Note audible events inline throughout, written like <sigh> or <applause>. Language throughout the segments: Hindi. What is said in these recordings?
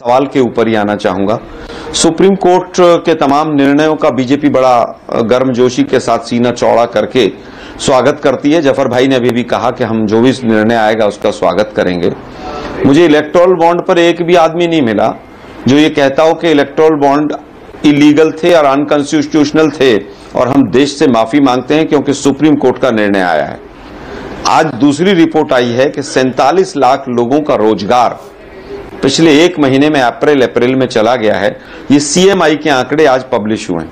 सवाल के ऊपर ही आना चाहूँगा। सुप्रीम कोर्ट के तमाम निर्णयों का बीजेपी बड़ा गर्मजोशी के साथ सीना चौड़ा करके स्वागत करती है। ज़फ़र भाई ने अभी भी कहा कि हम जो भी निर्णय आएगा उसका स्वागत करेंगे। मुझे इलेक्टोरल बॉन्ड पर एक भी आदमी नहीं मिला जो ये कहता हो कि इलेक्टोरल बॉन्ड इलीगल थे और अनकॉन्स्टिट्यूशनल थे और हम देश से माफ़ी मांगते हैं क्योंकि सुप्रीम कोर्ट का निर्णय आया है। आज दूसरी रिपोर्ट आई है कि सैंतालीस लाख लोगों का रोज़गार पिछले एक महीने में अप्रैल अप्रैल में चला गया है। ये सीएमआई के आंकड़े आज पब्लिश हुए हैं।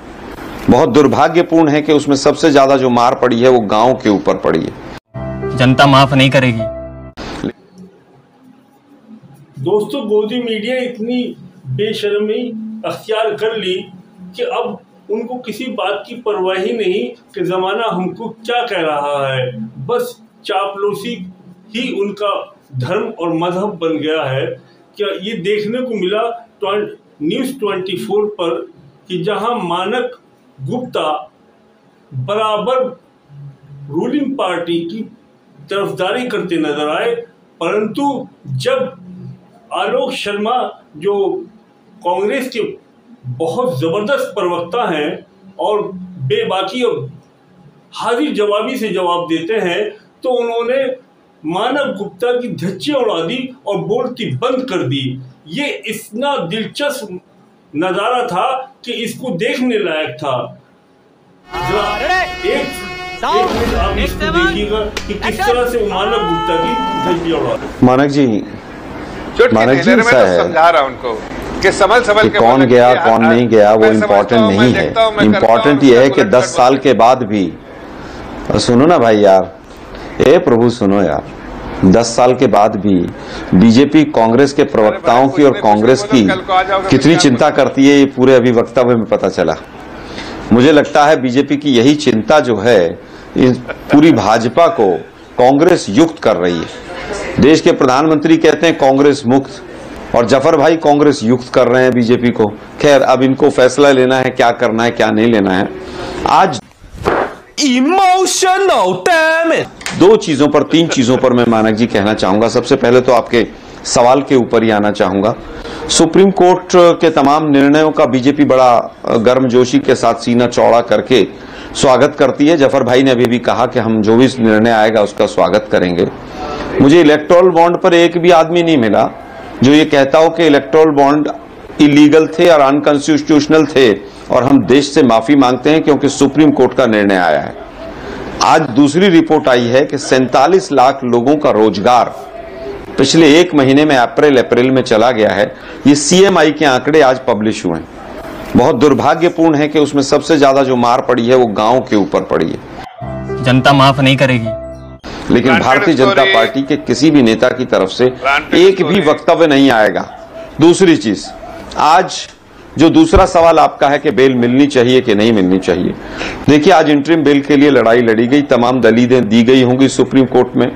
बहुत दुर्भाग्यपूर्ण है कि उसमें सबसे ज़्यादा जो मार पड़ी है वो गाँव के ऊपर पड़ी है। जनता माफ़ नहीं करेगी। दोस्तों गोदी मीडिया इतनी बेशर्मी अख्तियार कर ली कि अब उनको किसी बात की परवाह ही नहीं कि ज़माना हमको क्या कह रहा है। बस चापलूसी ही उनका धर्म और मज़हब बन गया है। क्या ये देखने को मिला न्यूज़ ट्वेंटी फोर पर कि जहाँ मानक गुप्ता बराबर रूलिंग पार्टी की तरफदारी करते नज़र आए, परंतु जब आलोक शर्मा, जो कांग्रेस के बहुत ज़बरदस्त प्रवक्ता हैं और बेबाकी और हाजिर जवाबी से जवाब देते हैं तो उन्होंने मानव गुप्ता की धच्चे उड़ा दी और बोलती बंद कर दी। ये इतना दिलचस्प नज़ारा था कि इसको देखने लायक था। एक एक आप इसको देखिएगा कि किस तरह से मानव गुप्ता की उड़ा मानक जी मानक जी मैं ऐसा तो है समझा रहा उनको कि कि के कौन गया कौन हाँ, नहीं गया वो इम्पोर्टेंट नहीं है। इम्पोर्टेंट ये है कि दस साल के बाद भी। सुनो ना भाई यार ए प्रभु सुनो यार दस साल के बाद भी बीजेपी कांग्रेस के प्रवक्ताओं की और कांग्रेस की कितनी चिंता करती है ये पूरे अभी वक्तव्य में पता चला। मुझे लगता है बीजेपी की यही चिंता जो है इस पूरी भाजपा को कांग्रेस युक्त कर रही है। देश के प्रधानमंत्री कहते हैं कांग्रेस मुक्त और ज़फ़र भाई कांग्रेस युक्त कर रहे हैं बीजेपी को। खैर अब इनको फैसला लेना है क्या करना है क्या नहीं लेना है। आज Damn it! दो चीज़ों पर, तीन चीज़ों पर मैं मानक जी कहना चाहूँगा। सबसे पहले तो आपके सवाल के ऊपर ही आना चाहूँगा। सुप्रीम कोर्ट के तमाम निर्णयों का बीजेपी बड़ा गर्मजोशी के साथ सीना चौड़ा करके स्वागत करती है। ज़फ़र भाई ने अभी भी कहा कि हम जो भी निर्णय आएगा उसका स्वागत करेंगे। मुझे इलेक्ट्रोल बॉन्ड पर एक भी आदमी नहीं मिला जो ये कहता हो कि इलेक्ट्रोल बॉन्ड इलीगल थे और अनकॉन्स्टिट्यूशनल थे और हम देश से माफ़ी मांगते हैं क्योंकि सुप्रीम कोर्ट का निर्णय आया है। आज दूसरी रिपोर्ट आई है कि सैंतालीस लाख लोगों का रोज़गार पिछले एक महीने में अप्रैल अप्रैल में चला गया है। ये सीएमआई के आंकड़े आज पब्लिश हुए हैं। बहुत दुर्भाग्यपूर्ण है कि उसमें सबसे ज़्यादा जो मार पड़ी है वो गाँव के ऊपर पड़ी है। जनता माफ़ नहीं करेगी। लेकिन भारतीय जनता पार्टी के किसी भी नेता की तरफ़ से एक भी वक्तव्य नहीं आएगा। दूसरी चीज़ आज जो दूसरा सवाल आपका है कि बेल मिलनी चाहिए कि नहीं मिलनी चाहिए। देखिए, आज इंटरिम बेल के लिए लड़ाई लड़ी गई, तमाम दलीलें दी गई होंगी सुप्रीम कोर्ट में,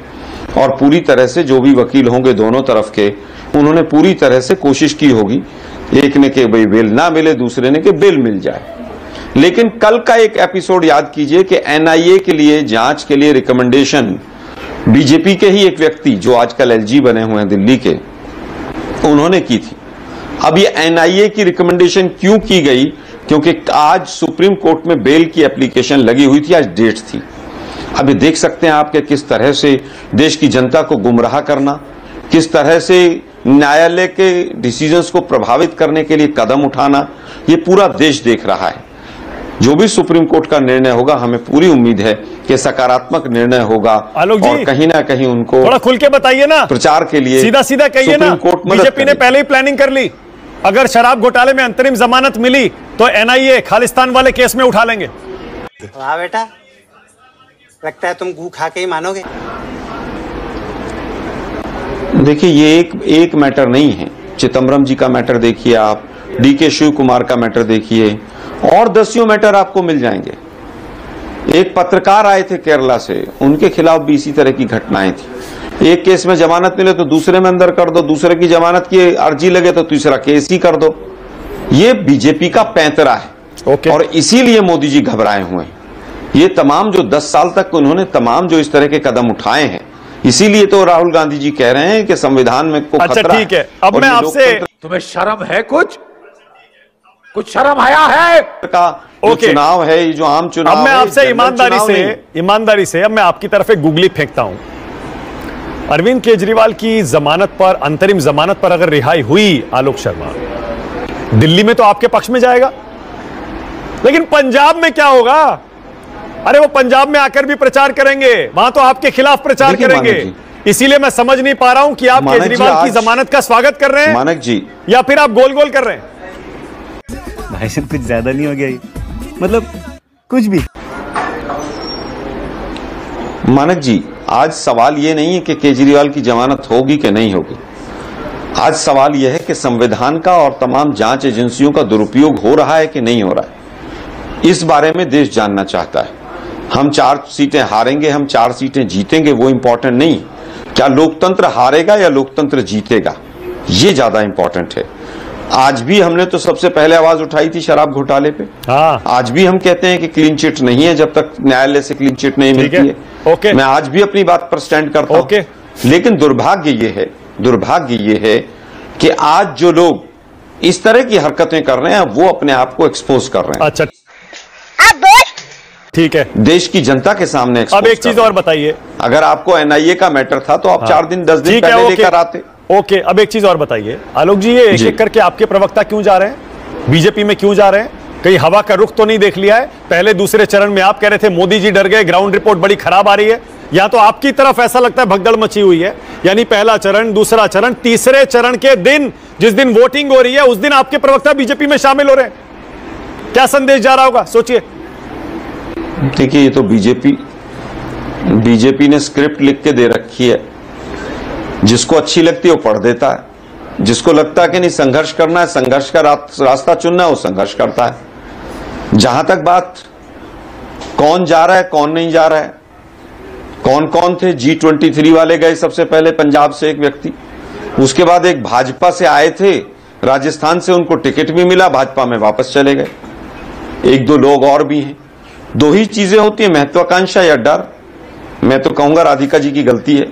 और पूरी तरह से जो भी वकील होंगे दोनों तरफ़ के, उन्होंने पूरी तरह से कोशिश की होगी, एक ने कि भाई बेल ना मिले, दूसरे ने कि बेल मिल जाए। लेकिन कल का एक एपिसोड याद कीजिए कि एनआईए के लिए, जाँच के लिए रिकमेंडेशन बीजेपी के ही एक व्यक्ति, जो आजकल एलजी बने हुए हैं दिल्ली के, उन्होंने की थी। अब ये एनआईए की रिकमेंडेशन क्यों की गई? क्योंकि आज सुप्रीम कोर्ट में बेल की एप्लीकेशन लगी हुई थी आज डेट थी। अभी देख सकते हैं आप कि किस तरह से देश की जनता को गुमराह करना किस तरह से न्यायालय के डिसीजंस को प्रभावित करने के लिए कदम उठाना ये पूरा देश देख रहा है। जो भी सुप्रीम कोर्ट का निर्णय होगा हमें पूरी उम्मीद है कि सकारात्मक निर्णय होगा आलोक और कहीं ना कहीं उनको थोड़ा खुल के बताइए ना। प्रचार के लिए सीधा सीधा कहिए ना कोर्ट बीजेपी ने पहले ही प्लानिंग कर ली। अगर शराब घोटाले में अंतरिम जमानत मिली तो एनआईए खालिस्तान वाले केस में उठा लेंगे। वाह बेटा लगता है तुम गू खा के ही मानोगे। देखिए ये एक एक मैटर नहीं है। चिदम्बरम जी का मैटर देखिए आप डी के शिव कुमार का मैटर देखिए और दसियों मैटर आपको मिल जाएँगे। एक पत्रकार आए थे केरला से उनके खिलाफ भी इसी तरह की घटनाएँ थी। एक केस में जमानत मिले तो दूसरे में अंदर कर दो दूसरे की जमानत की अर्जी लगे तो तीसरा केस ही कर दो। ये बीजेपी का पैंतरा है। ओके। और इसीलिए मोदी जी घबराए हुए हैं। ये तमाम जो 10 साल तक उन्होंने तमाम जो इस तरह के कदम उठाए हैं इसीलिए तो राहुल गांधी जी कह रहे हैं कि संविधान में को अच्छा खतरा ठीक है। अब मैं आपसे तुम्हें शर्म है कुछ? कुछ शर्म आया है? का ओके। चुनाव है ये जो आम चुनाव अब मैं आपसे ईमानदारी से ईमानदारी से अब मैं आपकी तरफ़ एक गुगली फेंकता हूँ। अरविंद केजरीवाल की जमानत पर अंतरिम जमानत पर अगर रिहाई हुई आलोक शर्मा दिल्ली में तो आपके पक्ष में जाएगा। लेकिन पंजाब में क्या होगा? अरे वो पंजाब में आकर भी प्रचार करेंगे वहाँ तो आपके खिलाफ प्रचार करेंगे। इसीलिए मैं समझ नहीं पा रहा हूँ कि आप केजरीवाल की जमानत का स्वागत कर रहे हैं मानक जी। या फिर आप गोल गोल कर रहे हैं? भाई साहब कुछ ज़्यादा नहीं हो गया मतलब कुछ भी। मानक जी आज सवाल ये नहीं है कि केजरीवाल की जमानत होगी कि नहीं होगी। आज सवाल यह है कि संविधान का और तमाम जाँच एजेंसियों का दुरुपयोग हो रहा है कि नहीं हो रहा है? इस बारे में देश जानना चाहता है। हम चार सीटें हारेंगे हम चार सीटें जीतेंगे वो इम्पोर्टेंट नहीं। क्या लोकतंत्र हारेगा या लोकतंत्र जीतेगा? ये ज़्यादा इम्पोर्टेंट है। आज भी हमने तो सबसे पहले आवाज़ उठाई थी शराब घोटाले पे। हाँ। आज भी हम कहते हैं कि क्लीन चिट नहीं है जब तक न्यायालय से क्लीन चिट नहीं मिलती है। है। ओके। मैं आज भी अपनी बात पर स्टैंड करता हूँ। ओके। लेकिन दुर्भाग्य ये है दुर्भाग्य ये है कि आज जो लोग इस तरह की हरकतें कर रहे हैं वो अपने आप को एक्सपोज कर रहे हैं। अच्छा। ठीक है। देश की जनता के सामने अब एक चीज़ और बताइए। अगर आपको एनआईए का मैटर था तो आप हाँ। चार दिन दस दिन पहले लेकर आते। ओके अब एक चीज़ और बताइए। आलोक जी ये एक एक करके आपके प्रवक्ता क्यों जा रहे हैं? बीजेपी में क्यों जा रहे हैं? कहीं हवा का रुख तो नहीं देख लिया है? पहले दूसरे चरण में आप कह रहे थे, मोदी जी डर गए ग्राउंड रिपोर्ट बड़ी खराब आ रही है। या तो आपकी तरफ़ ऐसा लगता है भगदड़ मची हुई है? यानी पहला चरण, दूसरा चरण, तीसरे चरण के दिन, जिस दिन वोटिंग हो रही है, उस दिन आपके प्रवक्ता बीजेपी में शामिल हो रहे हैं। क्या संदेश जा रहा होगा? सोचिए। देखिए, ये तो बीजेपी बीजेपी ने स्क्रिप्ट लिख के दे रखी है। जिसको अच्छी लगती है, वो पढ़ देता है। जिसको लगता है कि नहीं, संघर्ष करना है, संघर्ष का रास्ता चुनना है, वो संघर्ष करता है। जहाँ तक बात, कौन जा रहा है, कौन नहीं जा रहा है, कौन कौन थे जी ट्वेंटी थ्री वाले गए सबसे पहले पंजाब से एक व्यक्ति, उसके बाद एक भाजपा से आए थे, राजस्थान से उनको टिकट भी मिला, भाजपा में वापस चले गए। एक दो लोग और भी हैं। दो ही चीज़ें होती है, महत्वाकांक्षा या डर। मैं तो कहूँगा राधिका जी की गलती है।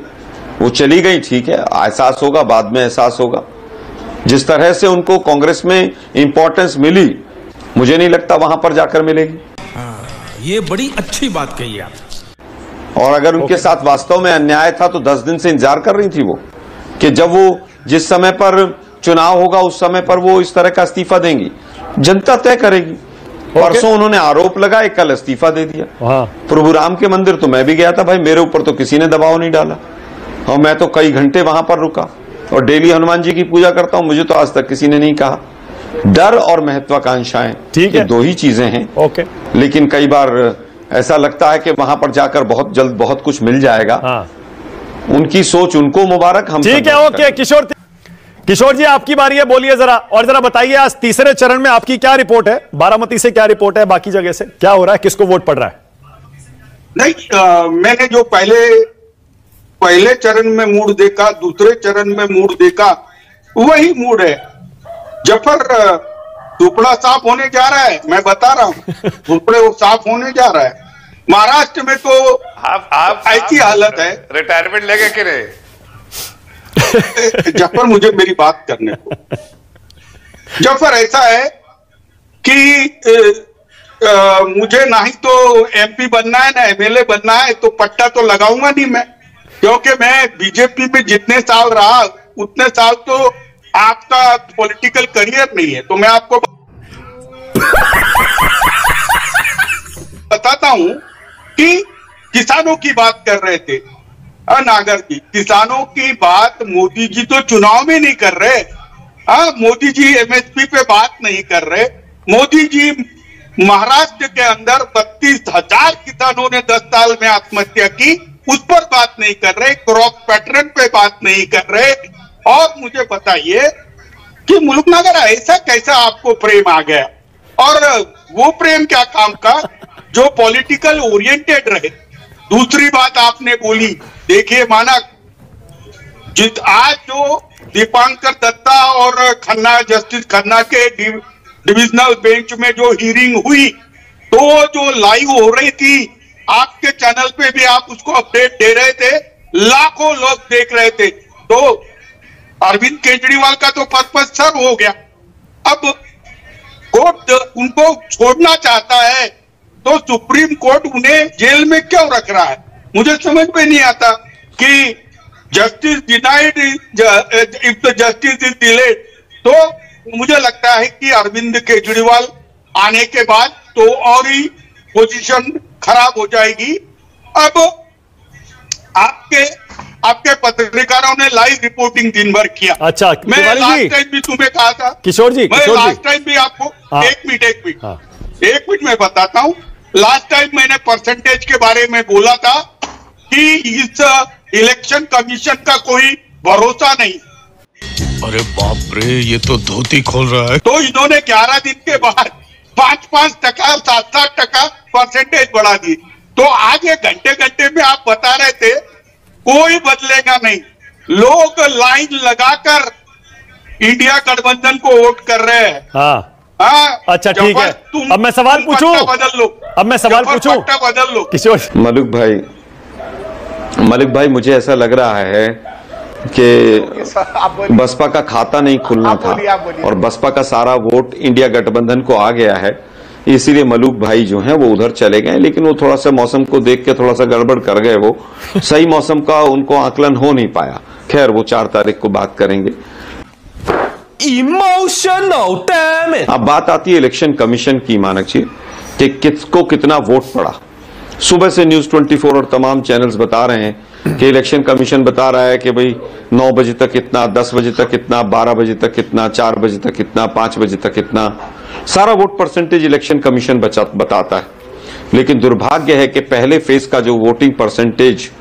वो चली गई, ठीक है, एहसास होगा, बाद में एहसास होगा। जिस तरह से उनको कांग्रेस में इंपॉर्टेंस मिली मुझे नहीं लगता वहाँ पर जाकर मिलेगी। ये बड़ी अच्छी बात कही आप और अगर उनके साथ वास्तव में अन्याय था तो दस दिन से इंतज़ार कर रही थी वो कि जब वो जिस समय पर चुनाव होगा उस समय पर वो इस तरह का इस्तीफा देंगी। जनता तय करेगी। परसों उन्होंने आरोप लगाए कल इस्तीफा दे दिया। हाँ। प्रभु राम के मंदिर तो मैं भी गया था भाई मेरे ऊपर तो किसी ने दबाव नहीं डाला। और मैं तो कई घंटे वहाँ पर रुका और डेली हनुमान जी की पूजा करता हूँ मुझे तो आज तक किसी ने नहीं कहा। डर और महत्वाकांक्षाएँ ठीक है। दो ही चीज़ें हैं। ओके। लेकिन कई बार ऐसा लगता है कि वहाँ पर जाकर बहुत जल्द बहुत कुछ मिल जाएगा। हाँ। उनकी सोच उनको मुबारक हम ठीक है ओके किशोर किशोर जी आपकी बारी है बोलिए जरा। और जरा बताइए आज तीसरे चरण में आपकी क्या रिपोर्ट है? बारामती से क्या रिपोर्ट है? बाकी जगह से। क्या हो रहा है? किसको वोट पड़ रहा है? नहीं अ, मैंने जो पहले पहले चरण में मूड देखा दूसरे चरण में मूड देखा वही मूड है। ज़फ़र दुपड़ा साफ़ होने जा रहा है। मैं बता रहा हूँ दुपड़े वो साफ़ होने जा रहा है। महाराष्ट्र में तो आप आप ऐसी हालत है। रिटायरमेंट लेके कि <laughs> ज़फ़र मुझे मेरी बात करने को ज़फ़र ऐसा है कि अ, मुझे ना ही तो एमपी बनना है ना एमएलए बनना है तो पट्टा तो लगाऊँगा नहीं मैं। क्योंकि मैं बीजेपी में जितने साल रहा उतने साल तो आपका पॉलिटिकल करियर नहीं है तो मैं आपको बताता हूँ कि किसानों की बात कर रहे थे हाँ, नागर जी किसानों की बात मोदी जी तो चुनाव में नहीं कर रहे। हाँ मोदी जी एमएसपी पे बात नहीं कर रहे। मोदी जी महाराष्ट्र के अंदर बत्तीस हज़ार किसानों ने दस साल में आत्महत्या की उस पर बात नहीं कर रहे। क्रॉप पैटर्न पे बात नहीं कर रहे। और मुझे बताइए कि मुल्क नगर ऐसा कैसा आपको प्रेम आ गया? और वो प्रेम क्या काम का? जो पॉलिटिकल ओरिएंटेड रहे। दूसरी बात आपने बोली देखिए माना जित आज जो दीपांकर दत्ता और खन्ना जस्टिस खन्ना के डिव, डिविजनल बेंच में जो हियरिंग हुई तो जो लाइव हो रही थी आपके चैनल पे भी आप उसको अपडेट दे रहे थे। लाखों लोग देख रहे थे। तो अरविंद केजरीवाल का तो पर्पज सर्व हो गया। अब कोर्ट उनको छोड़ना चाहता है तो सुप्रीम कोर्ट उन्हें जेल में क्यों रख रहा है? मुझे समझ में नहीं आता कि justice denied if the justice is delayed तो मुझे लगता है कि अरविंद केजरीवाल आने के बाद तो और ही पोजीशन खराब हो जाएगी। अब आपके आपके पत्रकारों ने लाइव रिपोर्टिंग दिन भर किया। अच्छा मैं लास्ट टाइम भी तुम्हें कहा था। किशोर जी मैं लास्ट टाइम भी आपको हाँ। एक मिनट एक मिनट हाँ। एक मिनट में बताता हूँ। लास्ट टाइम मैंने परसेंटेज के बारे में बोला था कि इस इलेक्शन कमीशन का कोई भरोसा नहीं। अरे बाप रे ये तो धोती खोल रहा है। तो इन्होंने 11 दिन के बाद पाँच पाँच टका सात सात टका परसेंटेज बढ़ा दी तो आज ये घंटे घंटे में आप बता रहे थे कोई बदलेगा नहीं। लोग लाइन लगाकर इंडिया गठबंधन को वोट कर रहे हैं। हाँ। हाँ, अच्छा, ठीक है। अब मैं सवाल पूछूँ? बदल लो। अब मैं सवाल पूछूँ? बदल लो। किशोर। मलिक भाई मलिक भाई मुझे ऐसा लग रहा है कि बसपा का खाता नहीं खुलना था और बसपा का सारा वोट इंडिया गठबंधन को आ गया है। इसीलिए मलूक भाई जो हैं वो उधर चले गए लेकिन वो थोड़ा सा मौसम को देख के थोड़ा सा गड़बड़ कर गए वो। सही मौसम का उनको आकलन हो नहीं पाया। खैर वो चार तारीख को बात करेंगे। इमोशनल अब बात आती है इलेक्शन कमीशन की मानक जी कि किसको कितना वोट पड़ा। सुबह से न्यूज़ 24 और तमाम चैनल्स बता रहे हैं कि इलेक्शन कमीशन बता रहा है कि भाई 9 बजे तक कितना 10 बजे तक कितना 12 बजे तक कितना 4 बजे तक कितना 5 बजे तक कितना सारा वोट परसेंटेज इलेक्शन कमीशन बताता है। लेकिन दुर्भाग्य है कि पहले फ़ेज़ का जो वोटिंग परसेंटेज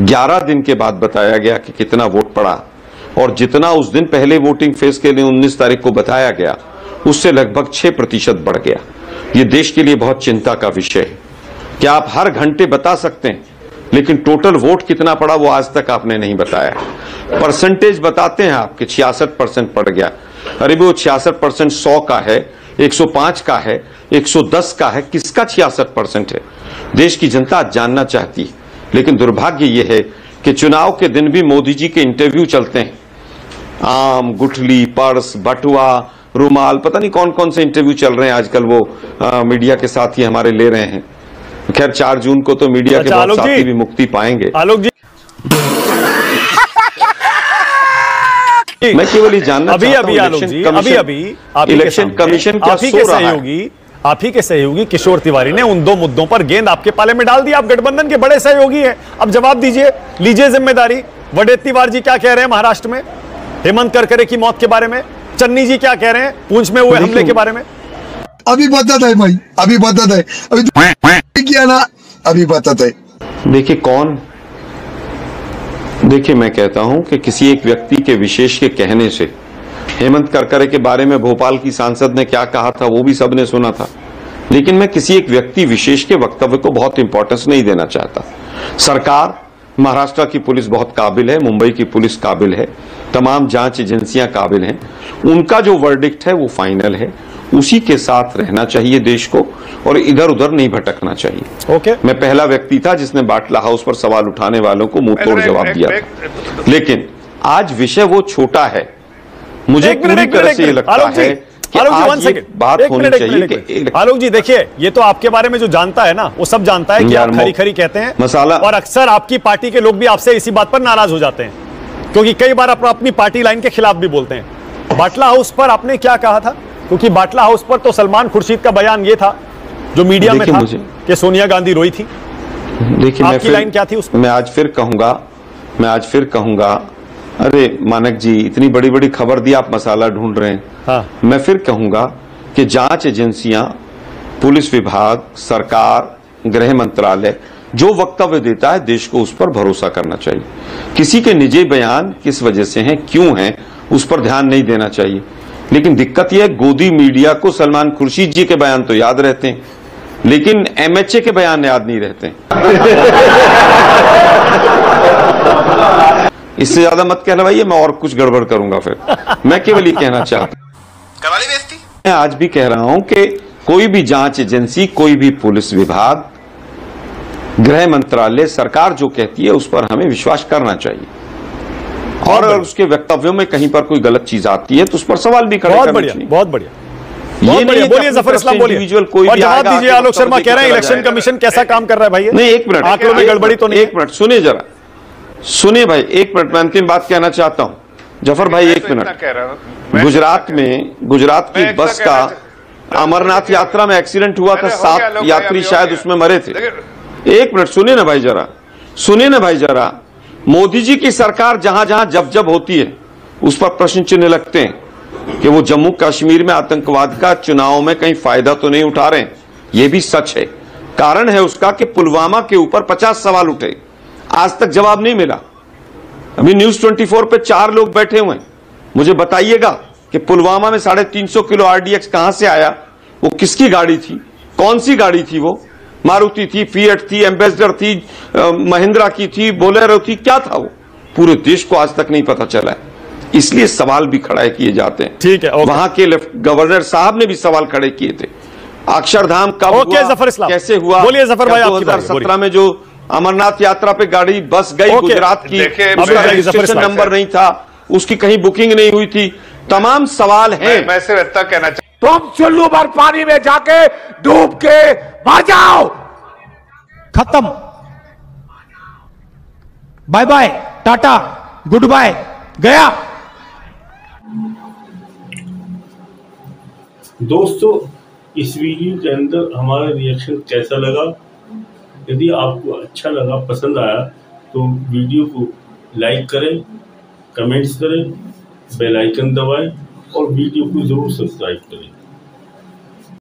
11 दिन के बाद बताया गया कि कितना वोट पड़ा। और जितना उस दिन पहले वोटिंग फ़ेज़ के लिए 19 तारीख को बताया गया, उससे लगभग 6 प्रतिशत बढ़ गया। ये देश के लिए बहुत चिंता का विषय है। क्या आप हर घंटे बता सकते हैं? लेकिन टोटल वोट कितना पड़ा वो आज तक आपने नहीं बताया। परसेंटेज बताते हैं आपके छियासठ परसेंट पड़ गया। अरे वो छियासठ परसेंट सौ का है 105 का है 110 का है किसका छियासठ परसेंट है? देश की जनता जानना चाहती है लेकिन दुर्भाग्य ये है कि चुनाव के दिन भी मोदी जी के इंटरव्यू चलते हैं। आम गुठली पर्स बटुआ रुमाल पता नहीं कौन कौन से इंटरव्यू चल रहे हैं आजकल वो आ, मीडिया के साथ ही हमारे ले रहे हैं। खैर चार जून को तो मीडिया के अच्छा, जी। साथी भी मुक्ति पाएँगे। आलोक जी। <laughs> मैं केवल ये जानना अभी अभी आलोक जी अभी अभी ही इलेक्शन कमीशन आप ही के सहयोगी आप ही के सहयोगी किशोर तिवारी ने उन दो मुद्दों पर गेंद आपके पाले में डाल दी। आप गठबंधन के बड़े सहयोगी हैं। अब जवाब दीजिए लीजिए ज़िम्मेदारी। वडेत्तीवार जी क्या कह रहे हैं महाराष्ट्र में? हेमंत करकरे की मौत के बारे में? चन्नी जी क्या कह रहे हैं? पूंछ में हुए हमले के बारे में? अभी बदत है भाई अभी बदत है। अभी <laughs> किया ना अभी बदत है। देखिए कौन देखिए, मैं कहता हूँ कि किसी एक व्यक्ति के विशेष के कहने से, हेमंत करकरे के बारे में भोपाल की सांसद ने क्या कहा था, वो भी सबने सुना था। लेकिन मैं किसी एक व्यक्ति विशेष के वक्तव्य को बहुत इंपॉर्टेंस नहीं देना चाहता। सरकार, महाराष्ट्र की पुलिस बहुत काबिल है, मुंबई की पुलिस काबिल है, तमाम जाँच एजेंसियाँ काबिल हैं। उनका जो वर्डिक्ट है, वो फाइनल है। उसी के साथ रहना चाहिए देश को और इधर उधर नहीं भटकना चाहिए। ओके मैं पहला व्यक्ति था जिसने बाटला हाउस पर सवाल उठाने वालों को मुँह तोड़ जवाब दिया था। लेकिन आज विषय वो छोटा है। मुझे पूरी तरह से ये लगता आलोक जी, है आलोक जी, बात एक होनी मिनट, एक चाहिए। आलोक जी देखिए ये तो आपके बारे में जो जानता है ना वो सब जानता है कि आप खरी खरी कहते हैं मसाला- और अक्सर आपकी पार्टी के लोग भी आपसे इसी बात पर नाराज़ हो जाते हैं। क्योंकि कई बार आप अपनी पार्टी लाइन के खिलाफ भी बोलते हैं। बाटला हाउस पर आपने क्या कहा था? क्योंकि बाटला हाउस पर तो सलमान खुर्शीद का बयान ये था जो मीडिया में था कि सोनिया गांधी रोई थी। देखिए मैं आपकी लाइन क्या थी उस पर? मैं आज फिर कहूँगा मैं आज फिर कहूँगा अरे मानक जी इतनी बड़ी बड़ी खबर दी आप मसाला ढूंढ रहे हैं। हाँ। मैं फिर कहूँगा कि जाँच एजेंसियाँ पुलिस विभाग सरकार गृह मंत्रालय जो वक्तव्य देता है देश को उस पर भरोसा करना चाहिए। किसी के निजी बयान किस वजह से हैं क्यों हैं उस पर ध्यान नहीं देना चाहिए। लेकिन दिक्कत यह गोदी मीडिया को सलमान खुर्शीद जी के बयान तो याद रहते हैं लेकिन एमएचए के बयान याद नहीं रहते इससे ज़्यादा मत कहलवाइए मैं और कुछ गड़बड़ करूँगा फिर। मैं केवल ये कहना चाहता हूँ। मैं आज भी कह रहा हूँ कि कोई भी जाँच एजेंसी कोई भी पुलिस विभाग गृह मंत्रालय सरकार जो कहती है उस पर हमें विश्वास करना चाहिए। और अगर उसके वक्तव्यों में कहीं पर कोई गलत चीज़ आती है तो उस पर सवाल भी खड़े बहुत बढ़िया बहुत बढ़िया। ये नहीं बोलिए ज़फ़र इस्लाम बोलिए। कोई और जवाब दीजिए आलोक शर्मा कह रहे हैं इलेक्शन कमीशन कैसा काम कर रहा है भाई? नहीं एक मिनट आंकड़ों में गड़बड़ी तो नहीं एक मिनट सुनिए जरा। सुनिए भाई एक मिनट मैं अंतिम बात कहना चाहता हूँ। ज़फ़र भाई एक मिनट। गुजरात में गुजरात की बस का अमरनाथ यात्रा में एक्सीडेंट हुआ था सात यात्री शायद उसमें मरे थे। एक मिनट सुनिए ना भाई जरा। सुनिए ना भाई जरा। मोदी जी की सरकार जहाँ जहाँ जब जब होती है, उस पर प्रश्न चिन्ह लगते हैं कि वो जम्मू कश्मीर में आतंकवाद का चुनाव में कहीं फ़ायदा तो नहीं उठा रहे ये भी सच है। कारण है उसका कि पुलवामा के ऊपर 50 सवाल उठे। आज तक जवाब नहीं मिला। अभी न्यूज़ 24 पे चार लोग बैठे हुए मुझे बताइएगा कि पुलवामा में साढ़े तीन सौ किलो आरडीएक्स कहाँ से आया? वो किसकी गाड़ी थी? कौन सी गाड़ी थी वो? मारुति थी फिएट थी एम्बेसडर थी महिंद्रा की थी बोलेरो थी क्या था वो? पूरे देश को आज तक नहीं पता चला है। इसलिए सवाल भी खड़े किए जाते हैं। ठीक है, वहाँ के गवर्नर साहब ने भी सवाल खड़े किए थे। अक्षरधाम कब ओके, हुआ? ज़फ़र कैसे हुआ? बोलिए ज़फ़र भाई, आपकी बारी, 2017 में जो अमरनाथ यात्रा पे गाड़ी बस गई। गुजरात की उसका रजिस्ट्रेशन नंबर नहीं था उसकी कहीं बुकिंग नहीं हुई थी। तमाम सवाल है। मैं सिर्फ़ इतना कहना तुम चुल्लू भर पानी में जाके डूब के मर जाओ। खत्म। Bye bye tata good bye गया। दोस्तों इस वीडियो के अंदर हमारा रिएक्शन कैसा लगा? यदि आपको अच्छा लगा पसंद आया तो वीडियो को लाइक करें कमेंट्स करें बेल आइकन दबाएँ और वीडियो को ज़रूर सब्सक्राइब करें।